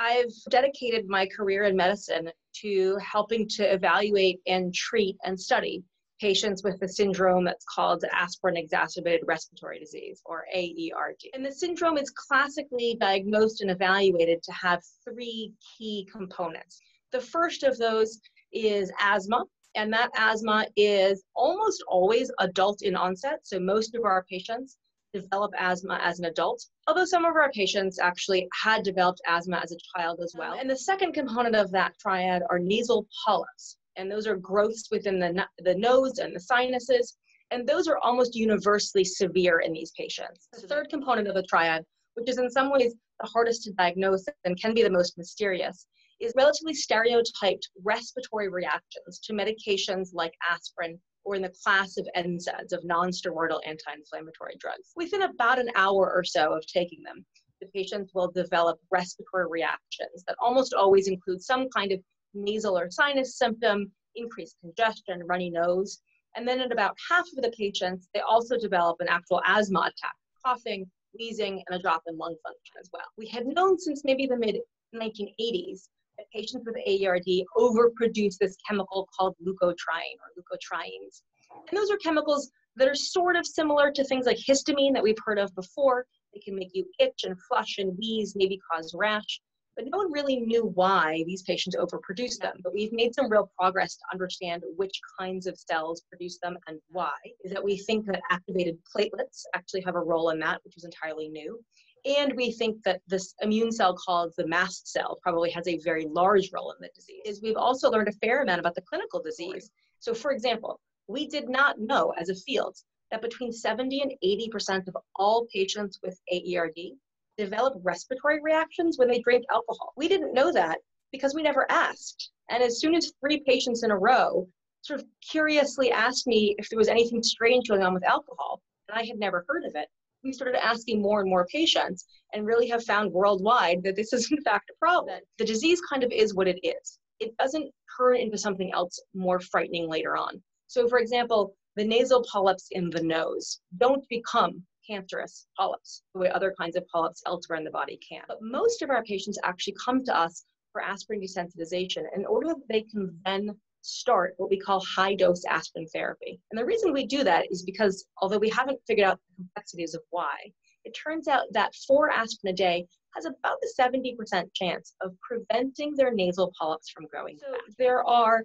I've dedicated my career in medicine to helping to evaluate and treat and study patients with the syndrome that's called aspirin exacerbated respiratory disease or AERD. And the syndrome is classically diagnosed and evaluated to have three key components. The first of those is asthma, and that asthma is almost always adult in onset. So most of our patients develop asthma as an adult, although some of our patients actually had developed asthma as a child as well. And the second component of that triad are nasal polyps, and those are growths within the, the nose and the sinuses, and those are almost universally severe in these patients. The third component of the triad, which is in some ways the hardest to diagnose and can be the most mysterious, is relatively stereotyped respiratory reactions to medications like aspirin or in the class of NSAIDs, of nonsteroidal anti-inflammatory drugs. Within about an hour or so of taking them, the patients will develop respiratory reactions that almost always include some kind of nasal or sinus symptom, increased congestion, runny nose. And then in about half of the patients, they also develop an actual asthma attack, coughing, wheezing, and a drop in lung function as well. We had known since maybe the mid 1980s patients with AERD overproduce this chemical called leukotriene or leukotrienes. And those are chemicals that are sort of similar to things like histamine that we've heard of before. They can make you itch and flush and wheeze, maybe cause rash. But no one really knew why these patients overproduce them. But we've made some real progress to understand which kinds of cells produce them and why. Is that we think that activated platelets actually have a role in that, which is entirely new. And we think that this immune cell called the mast cell probably has a very large role in the disease. Is we've also learned a fair amount about the clinical disease. So for example, we did not know as a field that between 70 and 80% of all patients with AERD develop respiratory reactions when they drink alcohol. We didn't know that because we never asked. And as soon as three patients in a row sort of curiously asked me if there was anything strange going on with alcohol, and I had never heard of it, we started asking more and more patients and really have found worldwide that this is in fact a problem. The disease kind of is what it is. It doesn't turn into something else more frightening later on. So for example, the nasal polyps in the nose don't become cancerous polyps the way other kinds of polyps elsewhere in the body can. But most of our patients actually come to us for aspirin desensitization in order that they can then start what we call high dose aspirin therapy. And the reason we do that is because although we haven't figured out the complexities of why, it turns out that four aspirin a day has about a 70% chance of preventing their nasal polyps from growing. So back. there are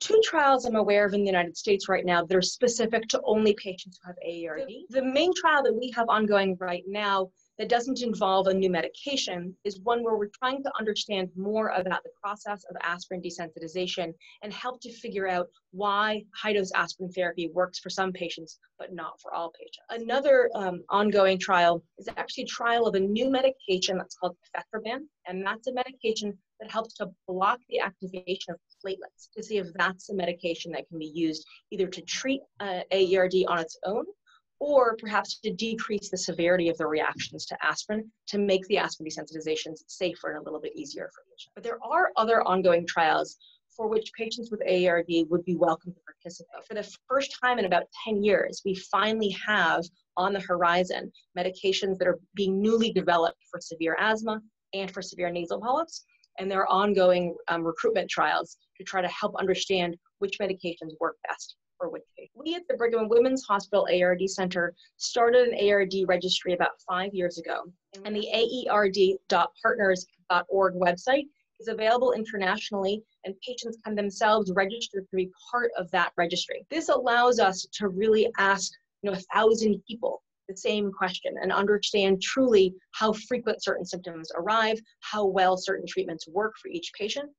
two trials I'm aware of in the United States right now that are specific to only patients who have AERD. The main trial that we have ongoing right now that doesn't involve a new medication is one where we're trying to understand more about the process of aspirin desensitization and help to figure out why high dose aspirin therapy works for some patients but not for all patients. Another um, ongoing trial is actually a trial of a new medication that's called ifetroban, and that's a medication that helps to block the activation of platelets to see if that's a medication that can be used either to treat uh, AERD on its own or perhaps to decrease the severity of the reactions to aspirin to make the aspirin desensitizations safer and a little bit easier for patients. But there are other ongoing trials for which patients with AERD would be welcome to participate. For the first time in about 10 years, we finally have on the horizon medications that are being newly developed for severe asthma and for severe nasal polyps. And there are ongoing um, recruitment trials to try to help understand which medications work best for which We at the Brigham and Women's Hospital ARD Center started an ARD registry about five years ago, and the aerd.partners.org website is available internationally, and patients can themselves register to be part of that registry. This allows us to really ask you know, a thousand people the same question and understand truly how frequent certain symptoms arrive, how well certain treatments work for each patient,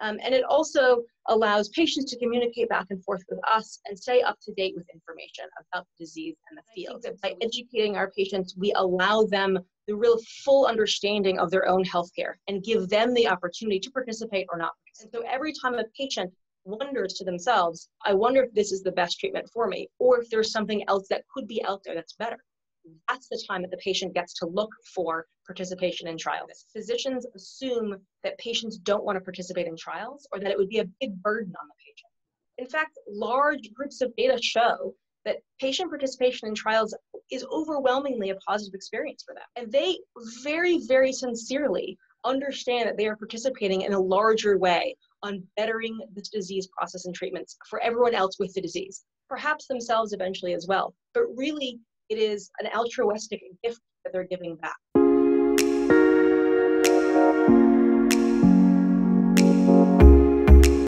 um, and it also allows patients to communicate back and forth with us and stay up to date with information about the disease and the field. By educating our patients, we allow them the real full understanding of their own healthcare and give them the opportunity to participate or not. And so every time a patient wonders to themselves, I wonder if this is the best treatment for me, or if there's something else that could be out there that's better that's the time that the patient gets to look for participation in trials. Physicians assume that patients don't want to participate in trials or that it would be a big burden on the patient. In fact, large groups of data show that patient participation in trials is overwhelmingly a positive experience for them. And they very, very sincerely understand that they are participating in a larger way on bettering this disease process and treatments for everyone else with the disease, perhaps themselves eventually as well. But really, it is an altruistic gift that they're giving back.